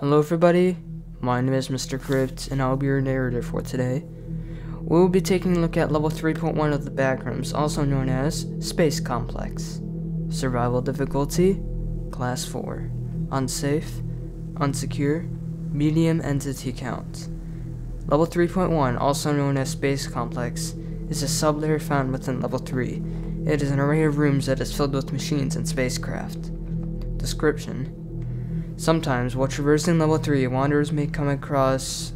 Hello, everybody. My name is Mr. Crypt, and I'll be your narrator for today. We will be taking a look at level 3.1 of the Backrooms, also known as Space Complex. Survival difficulty Class 4. Unsafe, Unsecure, Medium Entity Count. Level 3.1, also known as Space Complex, is a sublayer found within level 3. It is an array of rooms that is filled with machines and spacecraft. Description Sometimes, while traversing level 3, wanderers may come across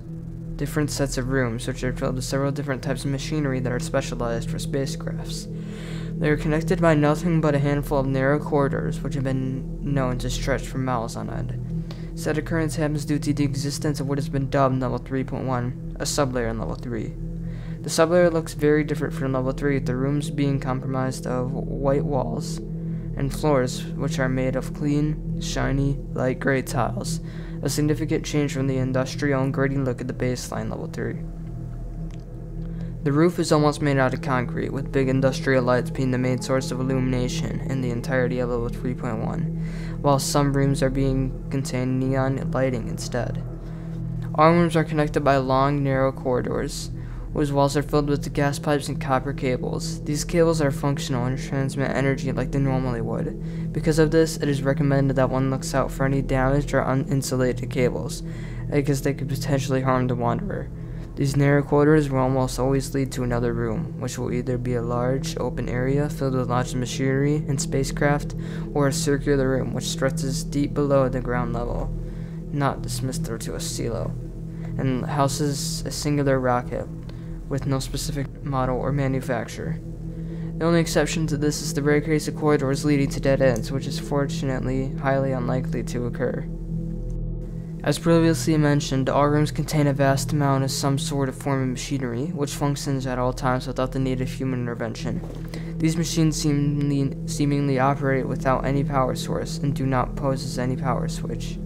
different sets of rooms, which are filled with several different types of machinery that are specialized for spacecrafts. They are connected by nothing but a handful of narrow corridors, which have been known to stretch for miles on end. Said occurrence happens due to the existence of what has been dubbed Level 3.1, a sublayer in Level 3. The sublayer looks very different from Level 3, the rooms being comprised of white walls, and floors which are made of clean, shiny, light gray tiles, a significant change from the industrial and gritty look of the baseline level 3. The roof is almost made out of concrete, with big industrial lights being the main source of illumination in the entirety of level 3.1, while some rooms are being contained neon lighting instead. All rooms are connected by long, narrow corridors, whose walls are filled with gas pipes and copper cables. These cables are functional and transmit energy like they normally would. Because of this, it is recommended that one looks out for any damaged or uninsulated cables, because they could potentially harm the wanderer. These narrow corridors will almost always lead to another room, which will either be a large, open area filled with lots of machinery and spacecraft, or a circular room which stretches deep below the ground level, not dismissed through to a silo, and houses a singular rocket with no specific model or manufacturer. The only exception to this is the rare case of corridors leading to dead ends, which is fortunately highly unlikely to occur. As previously mentioned, all rooms contain a vast amount of some sort of form of machinery, which functions at all times without the need of human intervention. These machines seemingly, seemingly operate without any power source and do not pose as any power switch.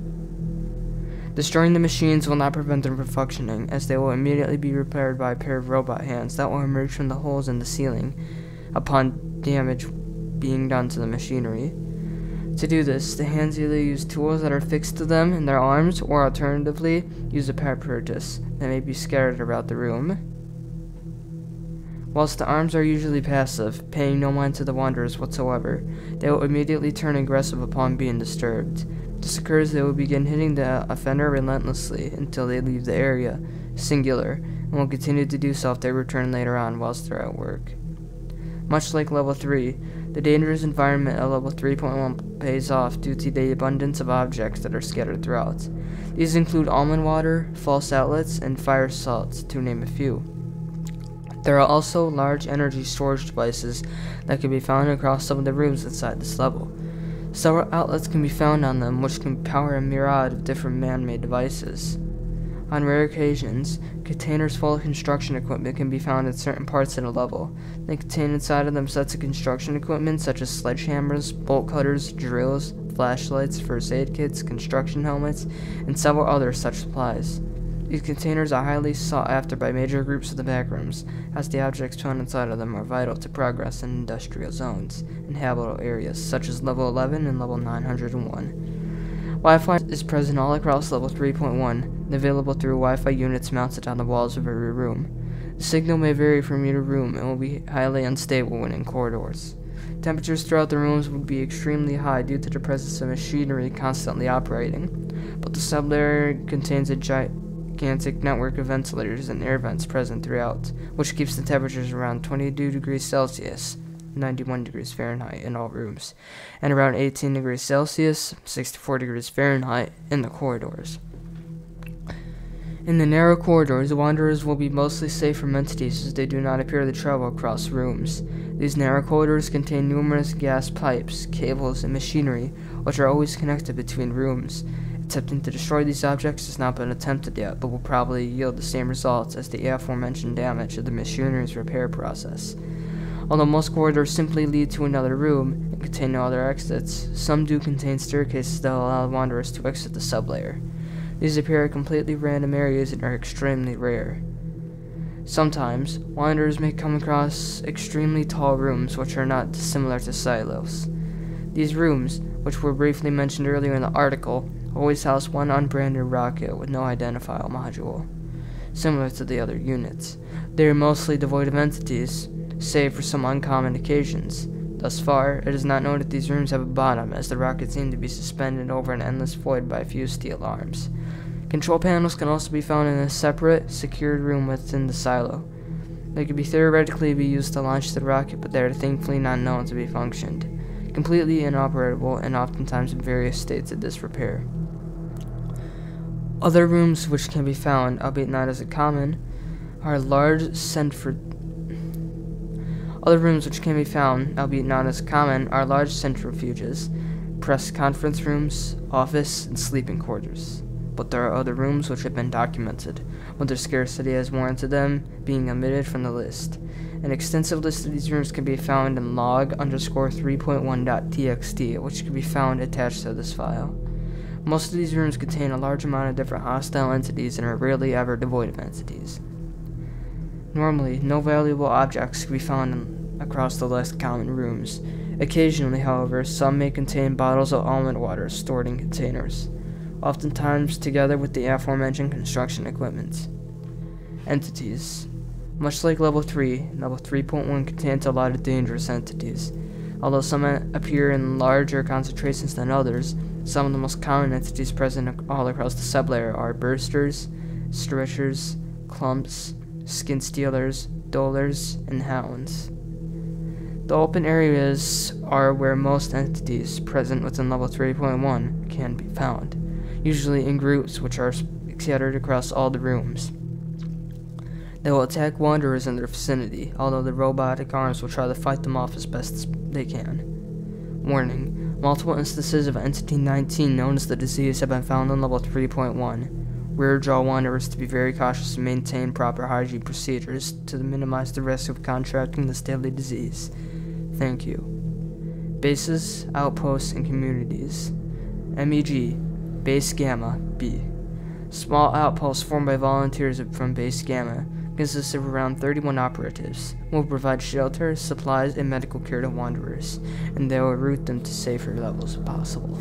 Destroying the machines will not prevent them from functioning, as they will immediately be repaired by a pair of robot hands that will emerge from the holes in the ceiling upon damage being done to the machinery. To do this, the hands either use tools that are fixed to them in their arms, or alternatively, use a apparatus that may be scattered about the room. Whilst the arms are usually passive, paying no mind to the wanderers whatsoever, they will immediately turn aggressive upon being disturbed. This occurs, they will begin hitting the offender relentlessly until they leave the area, singular, and will continue to do so if they return later on whilst they're at work. Much like level 3, the dangerous environment of level 3.1 pays off due to the abundance of objects that are scattered throughout. These include almond water, false outlets, and fire salts, to name a few. There are also large energy storage devices that can be found across some of the rooms inside this level. Several outlets can be found on them which can power a myriad of different man-made devices. On rare occasions, containers full of construction equipment can be found in certain parts of a level. They contain inside of them sets of construction equipment such as sledgehammers, bolt cutters, drills, flashlights, first aid kits, construction helmets, and several other such supplies. These containers are highly sought after by major groups of the backrooms, as the objects found inside of them are vital to progress in industrial zones and habitable areas such as level 11 and level 901. Wi-Fi is present all across level 3.1 and available through Wi-Fi units mounted on the walls of every room. The signal may vary from room to room and will be highly unstable when in corridors. Temperatures throughout the rooms would be extremely high due to the presence of machinery constantly operating, but the sublayer contains a giant gigantic network of ventilators and air vents present throughout, which keeps the temperatures around 22 degrees Celsius, 91 degrees Fahrenheit in all rooms, and around 18 degrees Celsius, 64 degrees Fahrenheit in the corridors. In the narrow corridors, the wanderers will be mostly safe from entities as they do not appear to travel across rooms. These narrow corridors contain numerous gas pipes, cables, and machinery, which are always connected between rooms, Attempting to destroy these objects has not been attempted yet, but will probably yield the same results as the aforementioned damage of the machinery's repair process. Although most corridors simply lead to another room and contain no other exits, some do contain staircases that allow wanderers to exit the sublayer. These appear at completely random areas and are extremely rare. Sometimes, wanderers may come across extremely tall rooms which are not dissimilar to silos. These rooms, which were briefly mentioned earlier in the article, always house one unbranded rocket with no identifiable module, similar to the other units. They are mostly devoid of entities, save for some uncommon occasions. Thus far, it is not known that these rooms have a bottom, as the rockets seem to be suspended over an endless void by a few steel arms. Control panels can also be found in a separate, secured room within the silo. They could be theoretically be used to launch the rocket, but they are thankfully not known to be functioned. Completely inoperable and oftentimes in various states of disrepair. Other rooms which can be found, albeit not as common, are large central. Other rooms which can be found, albeit not as common, are large centrifuges, press conference rooms, office, and sleeping quarters. But there are other rooms which have been documented, with their scarcity has warranted them being omitted from the list. An extensive list of these rooms can be found in log underscore 3.1.txt, which can be found attached to this file. Most of these rooms contain a large amount of different hostile entities and are rarely ever devoid of entities. Normally, no valuable objects can be found across the less common rooms. Occasionally, however, some may contain bottles of almond water stored in containers, oftentimes together with the aforementioned construction equipment. Entities. Much like level 3, level 3.1 contains a lot of dangerous entities. Although some appear in larger concentrations than others, some of the most common entities present all across the sublayer are bursters, stretchers, clumps, skin stealers, dullers, and hounds. The open areas are where most entities present within level 3.1 can be found, usually in groups which are scattered across all the rooms. They will attack wanderers in their vicinity, although the robotic arms will try to fight them off as best as they can. Warning Multiple instances of Entity 19 known as the disease have been found on level 3.1. We urge all wanderers to be very cautious and maintain proper hygiene procedures to minimize the risk of contracting this deadly disease. Thank you. Bases, outposts, and communities. MEG, Base Gamma, B. Small outposts formed by volunteers from Base Gamma consists of around 31 operatives, will provide shelter, supplies, and medical care to wanderers, and they will route them to safer levels if possible.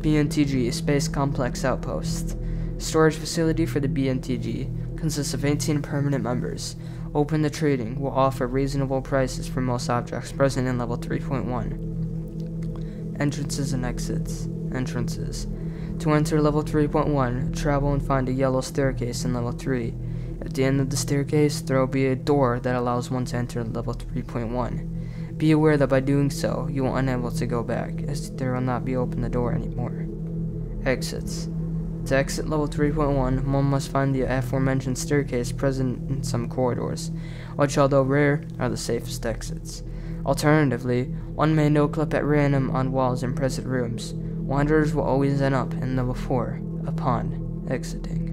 BNTG Space Complex Outpost Storage facility for the BNTG consists of 18 permanent members. Open to trading will offer reasonable prices for most objects present in level 3.1. Entrances and exits. Entrances. To enter level 3.1, travel and find a yellow staircase in level 3. At the end of the staircase, there will be a door that allows one to enter level 3.1. Be aware that by doing so, you will unable to go back, as there will not be open the door anymore. Exits. To exit level 3.1, one must find the aforementioned staircase present in some corridors, which, although rare, are the safest exits. Alternatively, one may no-clip at random on walls in present rooms. Wanderers will always end up in level 4 upon exiting.